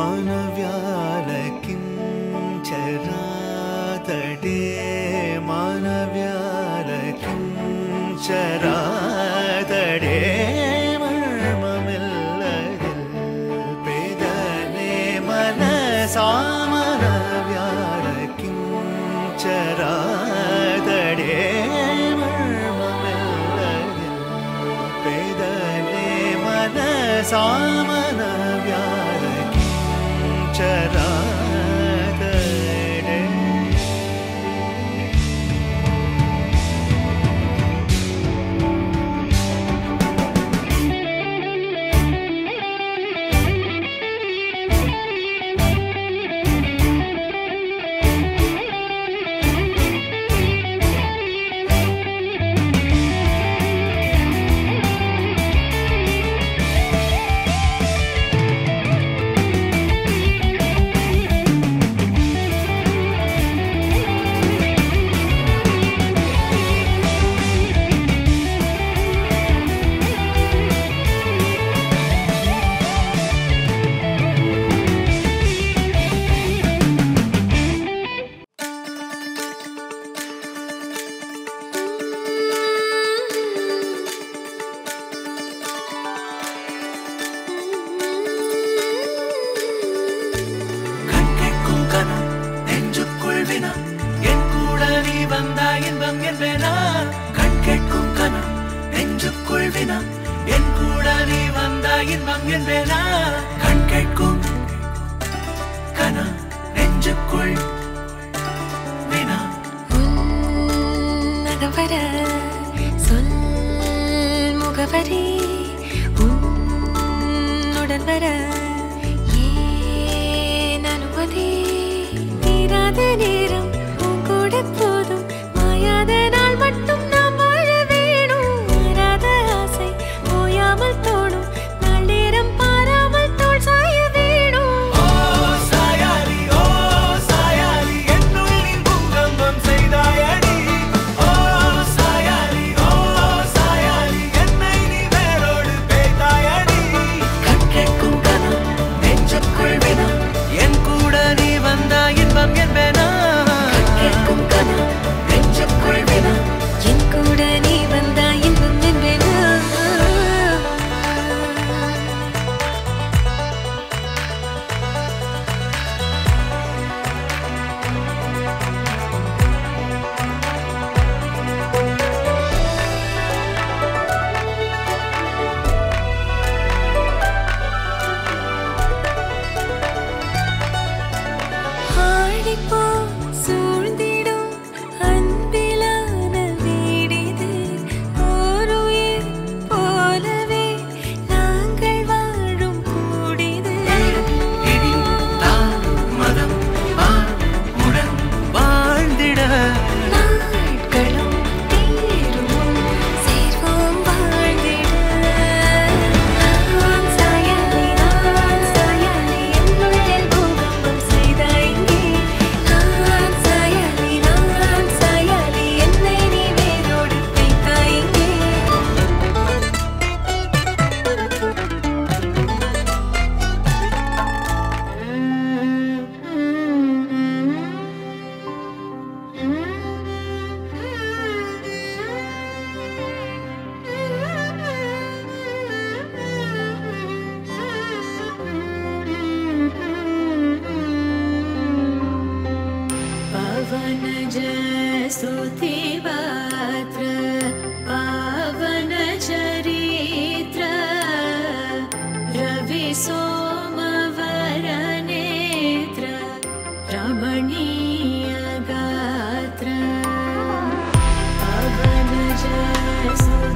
मानव्याल किं मानव्याल किं चरा तढे ममिल मानव्याल किं चरा तडे ममिल என்பேனா என் கூட நீ வந்தா இன்பம் என்பேனா? கண் கேட்கும் கனம் நெஞ்சுக்குள் வினா என் கூட நீ வந்தா இன்பம் என்பேனா? கண் கேட்கும் கனம் நெஞ்சுக்குள் வினா வர சொல் முகவரி உன்னுடன் வர ஏன் அனுமதி நீராதனே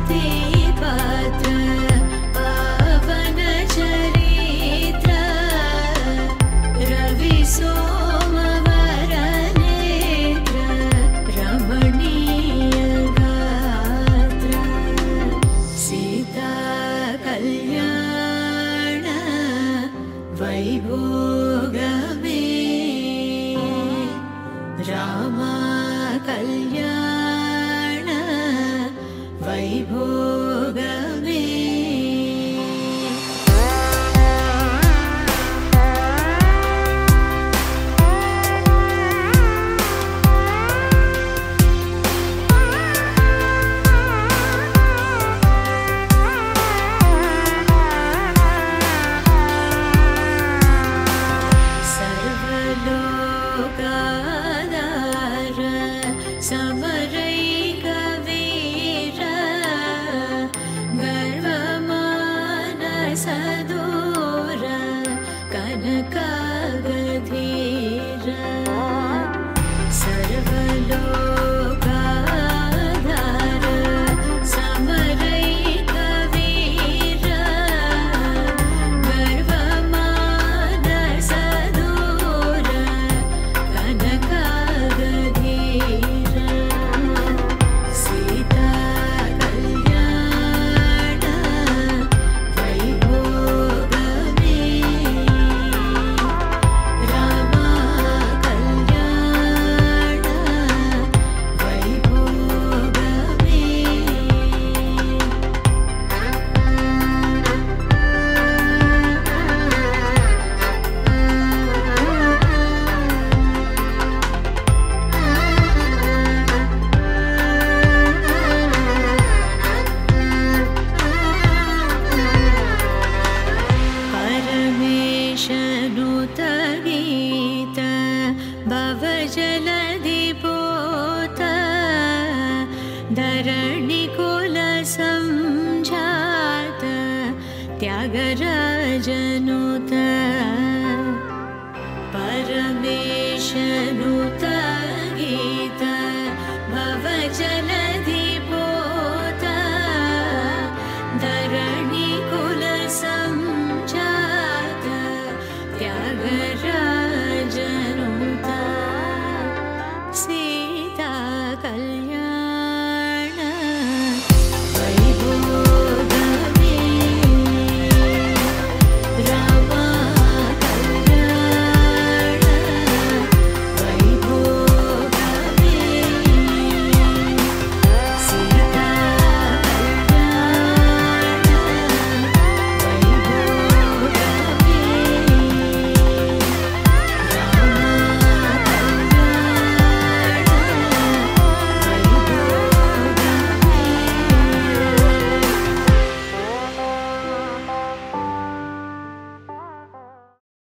ti. know that